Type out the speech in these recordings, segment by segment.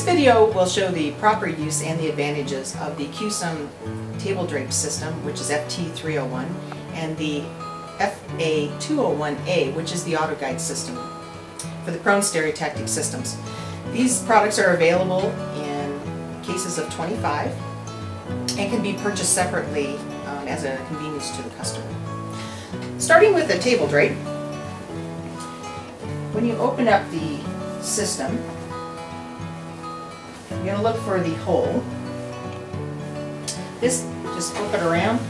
This video will show the proper use and the advantages of the QSUM table drape system, which is FT301, and the FA201A, which is the auto guide system for the Prone Stereotactic systems. These products are available in cases of 25 and can be purchased separately um, as a convenience to the customer. Starting with the table drape, when you open up the system, you're going to look for the hole. This, just flip it around.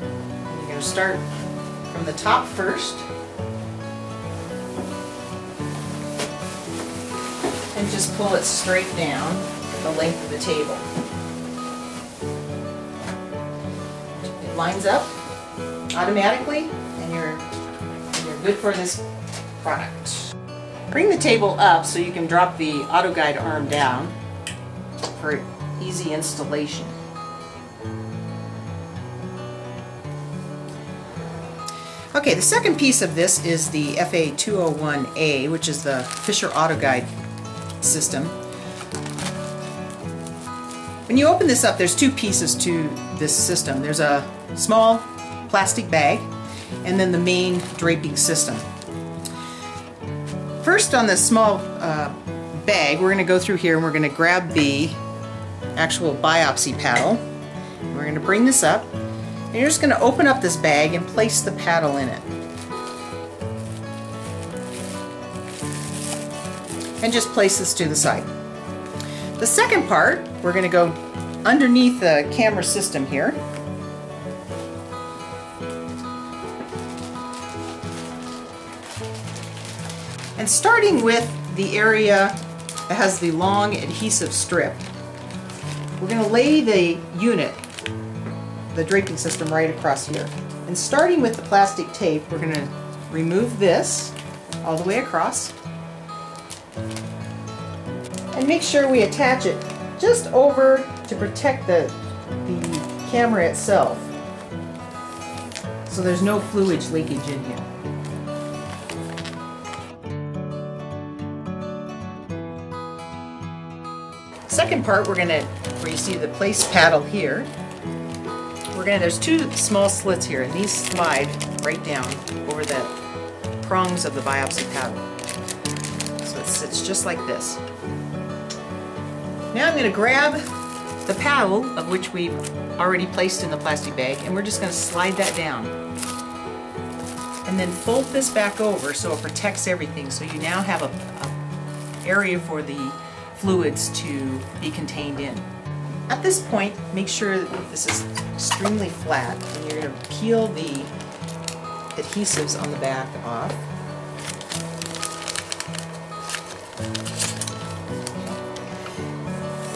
You're going to start from the top first. And just pull it straight down the length of the table. It lines up automatically and you're, and you're good for this product. Bring the table up so you can drop the auto guide arm down for easy installation. Okay, the second piece of this is the FA201A, which is the Fischer Auto Guide system. When you open this up, there's two pieces to this system. There's a small plastic bag and then the main draping system. First on the small uh, bag, we're going to go through here and we're going to grab the actual biopsy paddle. We're going to bring this up and you're just going to open up this bag and place the paddle in it. And just place this to the side. The second part, we're going to go underneath the camera system here. And starting with the area that has the long adhesive strip, we're going to lay the unit, the draping system, right across here. And starting with the plastic tape, we're going to remove this all the way across. And make sure we attach it just over to protect the, the camera itself. So there's no fluid leakage in here. Second part, we're going to, where you see the place paddle here, we're going to, there's two small slits here, and these slide right down over the prongs of the biopsy paddle. So it sits just like this. Now I'm going to grab the paddle, of which we've already placed in the plastic bag, and we're just going to slide that down. And then fold this back over so it protects everything. So you now have a, a area for the fluids to be contained in. At this point, make sure that this is extremely flat and you're going to peel the adhesives on the back off.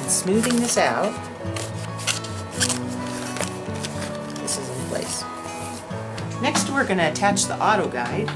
And smoothing this out, this is in place. Next we're going to attach the auto guide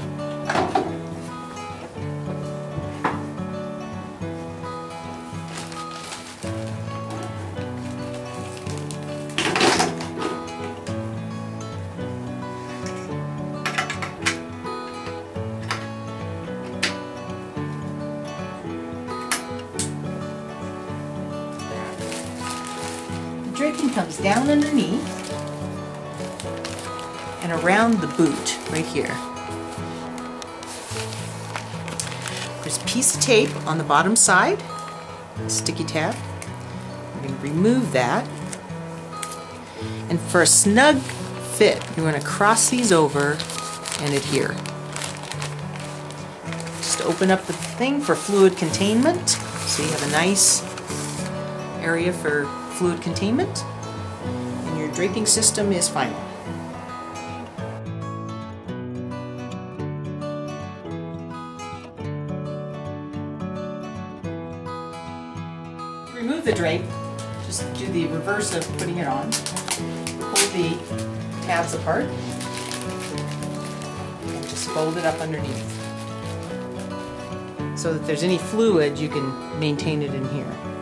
draping comes down underneath and around the boot right here. There's a piece of tape on the bottom side, sticky tab. I'm going to remove that. And for a snug fit, you're going to cross these over and adhere. Just open up the thing for fluid containment so you have a nice area for fluid containment and your draping system is final. remove the drape, just do the reverse of putting it on. Pull the tabs apart and just fold it up underneath. So that there's any fluid, you can maintain it in here.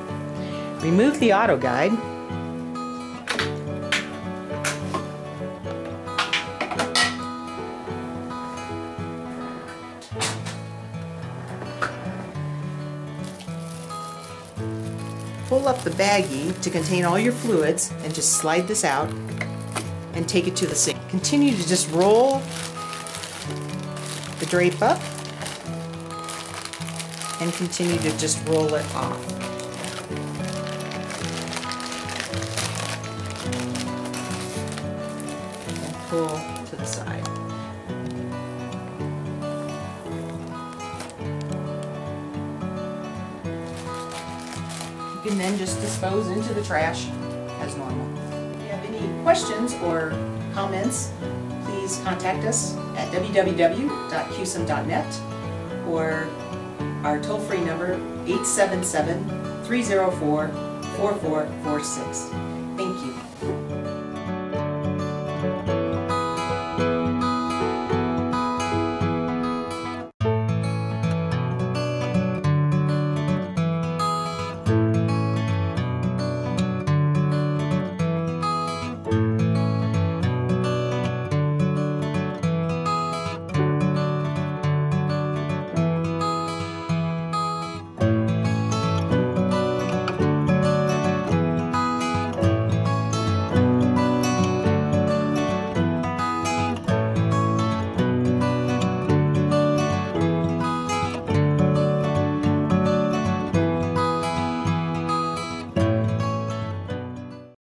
Remove the auto guide. pull up the baggie to contain all your fluids and just slide this out and take it to the sink. Continue to just roll the drape up and continue to just roll it off. Pull to the side. You can then just dispose into the trash as normal. If you have any questions or comments, please contact us at www.qsum.net or our toll-free number 877-304-4446.